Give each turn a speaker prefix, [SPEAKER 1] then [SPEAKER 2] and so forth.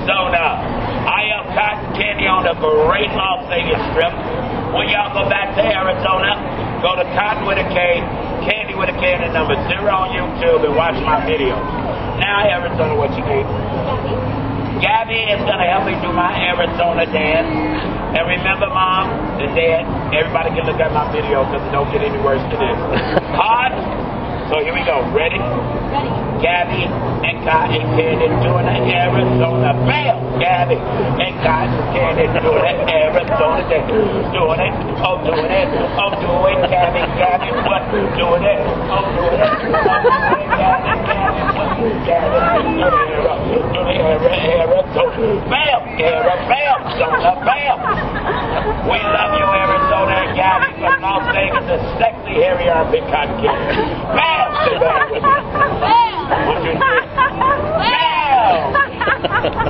[SPEAKER 1] Arizona. I am Kotton Kandy on the great Las Vegas Strip. When y'all go back to Arizona, go to Cotton with a K, Candy with a K and number zero on YouTube and watch my video. Now, I Arizona, what you need? Gabby is going to help me do my Arizona dance. And remember, Mom, the dad, everybody can look at my video because it don't get any worse than this. Hard. So here we go. Ready?
[SPEAKER 2] Ready.
[SPEAKER 1] Gabby and Kotton Kandy doing the Arizona bam. Gabby and Kotton Kandy doing the Arizona dance. Doing it. Oh, doing it. Oh, doing it. Gabby, Gabby, what? Doing it. Oh, doing it. Oh, doing it. Gabby, Gabby, what? Gabby, do the Arizona. Do Arizona. Bam. Arizona. Bam. We love you, Arizona and Gabby from Las Vegas, the sexy, hairy armpit Kotton Kandy. Bam! Say that with. One, two, three. Bam!